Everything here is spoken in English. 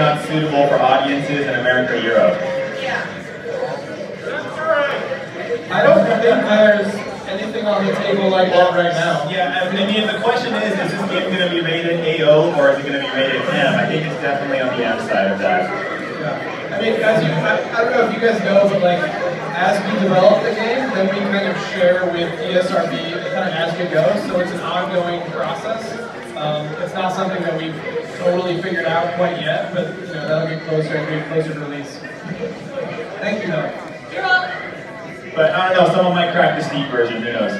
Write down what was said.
not suitable for audiences in America or Europe. I don't think there's anything on the table like that right now. Yeah, I mean, the question is, is this game going to be rated AO or is it going to be rated M? I think it's definitely on the M side of that. Yeah. I mean, as you, I, I don't know if you guys know, but like, as we develop the game, then we kind of share with ESRB kind of as we go, so it's an ongoing it's not something that we've totally figured out quite yet, but you know, that'll get closer and get closer to release. Thank you, though. You're welcome. But I don't know, someone might crack the Steam version, who knows?